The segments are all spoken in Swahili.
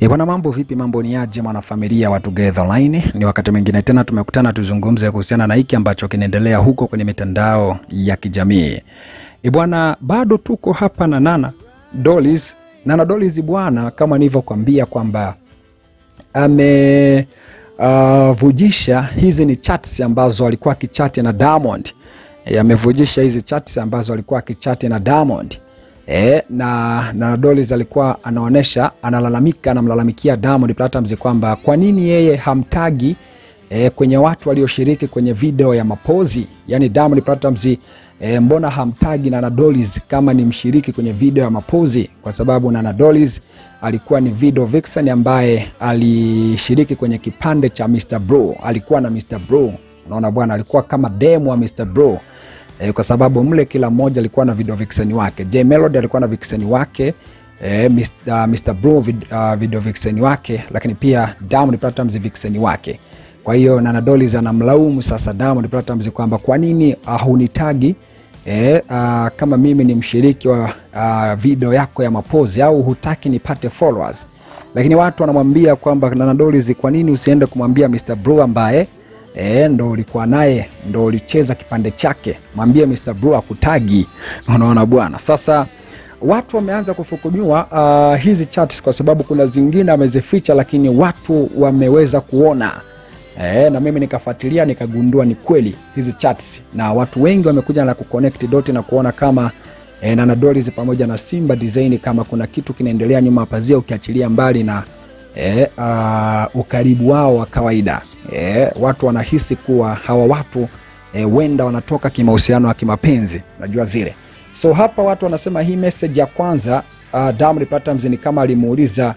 E bwana, mambo vipi? Mambo ni aje mwanafamilia wa Together Online? Ni wakati mwingine tena tumekutana tuzungumze kuhusiana na hiki ambacho kinaendelea huko kwenye mitandao ya kijamii. E bwana, bado tuko hapa na Nana Dolls. Nana Dolls bwana, kama nilivyokuambia kwamba amevujisha hizi ni chats ambazo alikuwa akichati na Diamond. E, amevujisha hizi chats ambazo alikuwa akichati na Diamond. E, na na Dolls alikuwa anaonesha analalamika anamlalamikia Diamond Platnumz kwamba kwa nini yeye hamtagi e, kwenye watu walioshiriki kwenye video ya mapozi, yani Diamond Platnumz e, mbona hamtagi Nana Dolls kama ni mshiriki kwenye video ya mapozi, kwa sababu Nana Dolls alikuwa ni video vixen ambaye alishiriki kwenye kipande cha Mr Bro, alikuwa na Mr Bro, unaona bwana, alikuwa kama demo wa Mr Bro e, kwa sababu mle kila mmoja alikuwa na video vixen wake. J Melody alikuwa na vixen wake e, Mr, uh, Mr Bro vid, uh, video vixen wake, lakini pia Diamond Platnumz vixen wake. Kwa hiyo Nana Dolls anamlaumu sasa Diamond Platnumz kwamba kwa nini uh, hunitagi e, uh, kama mimi ni mshiriki wa uh, video yako ya mapozi au hutaki nipate followers. Lakini watu wanamwambia kwamba Nana Dolls, kwa nini usiende kumwambia Mr Bro ambaye E, ndo ulikuwa naye ndo ulicheza kipande chake, mwambie Mr Bro akutagi. Unaona bwana, sasa watu wameanza kufukumiwa uh, hizi chats kwa sababu kuna zingine amezificha, lakini watu wameweza kuona. E, na mimi nikafuatilia nikagundua ni kweli hizi chats, na watu wengi wamekuja na kuconnect doti na kuona kama e, Nana pamoja na Simba Design kama kuna kitu kinaendelea nyuma pazia, ukiachilia mbali na e, a, ukaribu wao wa kawaida. E, watu wanahisi kuwa hawa watu huenda e, wanatoka kimahusiano ya kimapenzi, najua zile. So hapa watu wanasema hii message ya kwanza uh, Diamond Platnumz ni kama alimuuliza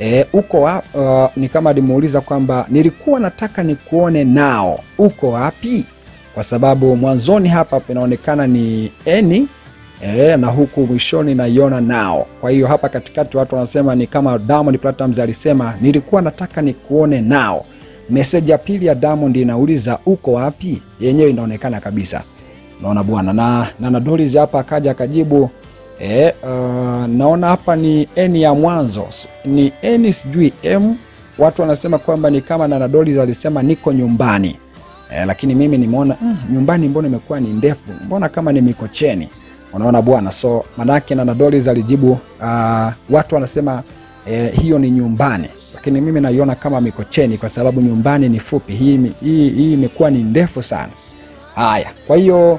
e, uko uh, ni kama alimuuliza kwamba nilikuwa nataka nikuone nao. Uko wapi, kwa sababu mwanzoni hapa inaonekana ni eni E, na huku mwishoni naiona nao. Kwa hiyo hapa katikati watu wanasema ni kama Diamond Platnumz alisema nilikuwa nataka nikuone nao. Meseji ya pili ya Diamond inauliza uko wapi, yenyewe inaonekana kabisa, naona bwana na na, na Doris hapa akaja akajibu e, uh, naona hapa ni n ya mwanzo ni n sijui m. Watu wanasema kwamba ni kama Nanadoli alisema niko nyumbani e, lakini mimi nimeona mm, nyumbani mbona imekuwa ni ndefu, mbona kama ni Mikocheni Unaona bwana, so manake Nana Dolls alijibu uh, watu wanasema eh, hiyo ni nyumbani, lakini mimi naiona kama Mikocheni kwa sababu nyumbani ni fupi, hii hii imekuwa ni ndefu sana. Haya, kwa hiyo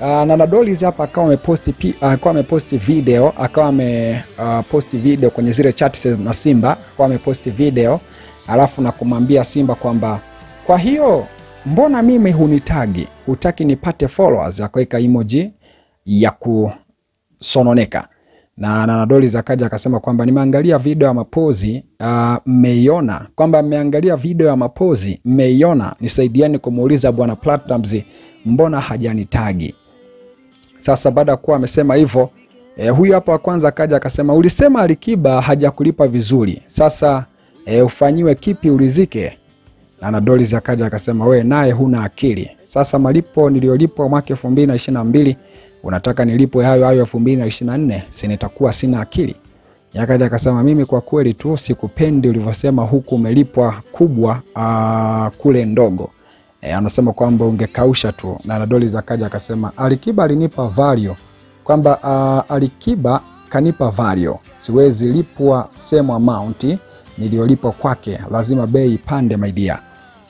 uh, Nana Dolls hapa akawa ameposti akawa ameposti video akawa ameposti uh, video kwenye zile chats na Simba, akawa ameposti video alafu na kumwambia Simba kwamba kwa hiyo mbona mimi hunitagi, hutaki nipate followers, akaweka emoji ya kusononeka na Nanadoli zakaja akasema kwamba nimeangalia video ya mapozi ah, mmeiona, uh, kwamba mmeangalia video ya mapozi mmeiona, nisaidiani kumuuliza bwana Platnumz mbona hajanitagi. Sasa baada ya kuwa amesema hivyo eh, huyu hapa wa kwanza akaja akasema ulisema Alikiba hajakulipa vizuri, sasa eh, ufanyiwe kipi ulizike? Nanadoli zakaja akasema we naye huna akili. Sasa malipo niliyolipwa mwaka 2022 unataka nilipwe hayo hayo elfu mbili na ishirini na nne si nitakuwa sina akili? Yakaja akasema mimi kwa kweli tu sikupendi ulivyosema huku umelipwa kubwa aa, kule ndogo. E, anasema kwamba ungekausha tu. Na Dolls akaja akasema Alikiba alinipa value kwamba uh, Alikiba kanipa value, siwezi lipwa same amount niliyolipwa kwake, lazima bei ipande my dear.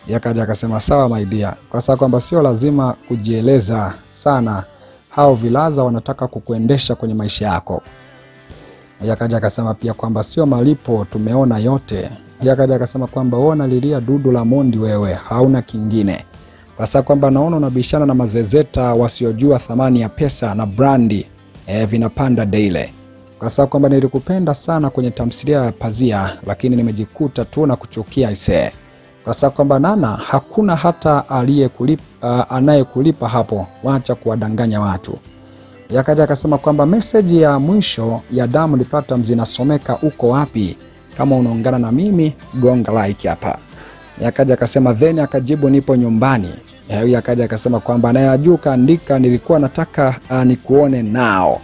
Yakaja akasema sawa my dear, kwa sababu kwamba sio lazima kujieleza sana hao vilaza wanataka kukuendesha kwenye maisha yako. Yakaja akasema pia kwamba sio malipo, tumeona yote. Yakaja akasema kwamba wewe unalilia dudu la mondi, wewe hauna kingine, kwa kwamba naona unabishana na mazezeta wasiojua thamani ya pesa na brandi e, vinapanda daily, Kasa kwamba nilikupenda sana kwenye tamthilia ya Pazia, lakini nimejikuta tu na kuchukia isee kwa kwamba Nana hakuna hata uh, anayekulipa hapo, wacha kuwadanganya watu. Yakaja akasema kwamba meseji ya mwisho ya Diamond Platnumz zinasomeka uko wapi? Kama unaungana na mimi gonga like hapa. Yakaja akasema then akajibu nipo nyumbani. Huyu akaja akasema kwamba naye ajuu kaandika nilikuwa nataka uh, nikuone nao.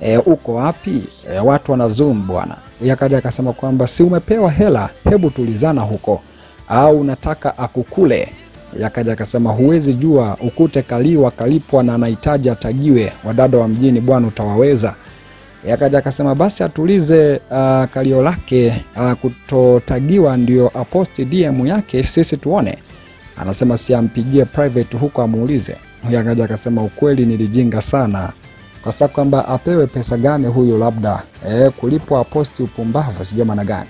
E, uko wapi? E, watu wana zoom bwana. akaja akasema kwamba si umepewa hela, hebu tulizana huko, au unataka akukule? Yakaja akasema huwezi jua, ukute kaliwa kalipwa na anahitaji atajiwe, wadada wa mjini bwana, utawaweza? Yakaja akasema basi atulize uh, kalio lake uh, kutotagiwa ndio aposti DM yake sisi tuone. Anasema si ampigie private huko amuulize. Yakaja akasema ukweli nilijinga sana kwa sababu kwamba apewe pesa gani huyu, labda e, kulipwa aposti upumbavu, sijua maana gani.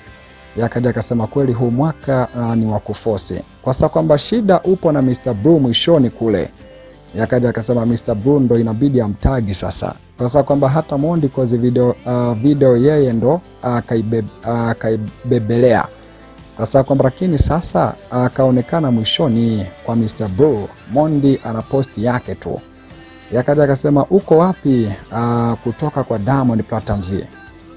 Yakaja akasema kweli huu mwaka uh, ni wa kufosi, kwa sababu kwamba shida upo na Mr. Blue mwishoni kule. Yakaja akasema Mr. Blue ndo inabidi amtagi sasa, kwa sababu kwamba hata Mondi kozi video, uh, video yeye ndo akaibebelea uh, kwa sababu kwamba lakini sasa akaonekana uh, mwishoni kwa Mr. Blue, Mondi ana posti yake tu yakaja akasema uko wapi? Uh, kutoka kwa Diamond Platnumz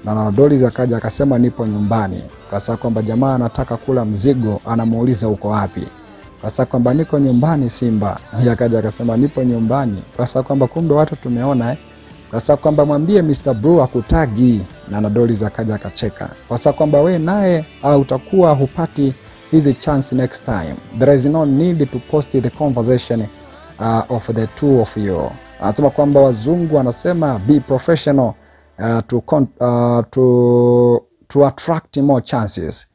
na Doris akaja akasema nipo nyumbani, Kasa kwamba jamaa anataka kula mzigo, anamuuliza uko wapi, Kasa kwamba niko nyumbani Simba. Akaja akasema nipo nyumbani, Kasa kwamba kumbe watu tumeona eh, Kasa kwamba mwambie Mr. Blue akutagi. Na Doris akaja akacheka, Kasa kwamba we naye uh, utakuwa hupati hizi chance next time, there is no need to post the conversation Uh, of the two of you. Anasema kwamba wazungu wanasema be professional uh, to, to, attract more chances.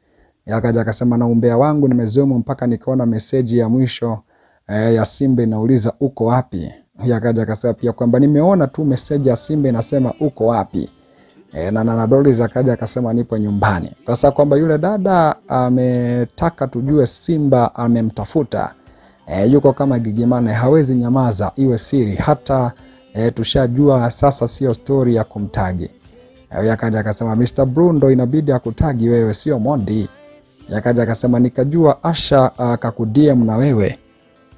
Yakaja akasema na umbea wangu nimezumu mpaka nikaona meseji ya mwisho eh, ya Simba inauliza uko wapi. Yakaja akasema pia kwamba nimeona tu meseji ya Simba inasema uko wapi. E, na Nanadoliz akaja akasema nipo nyumbani, Sasa kwamba yule dada ametaka tujue Simba amemtafuta E, yuko kama gigimane, hawezi nyamaza, iwe siri hata e, tushajua sasa, sio stori ya kumtagi. E, yakaja akasema Mr. Blue ndo inabidi akutagi wewe, sio Mondi. Yakaja akasema nikajua Asha akakudiem na wewe.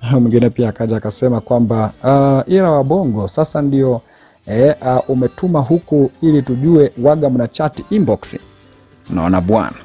Mwingine pia akaja akasema kwamba uh, ila wabongo sasa ndio eh, uh, umetuma huku ili tujue waga mna chat inbox. Unaona bwana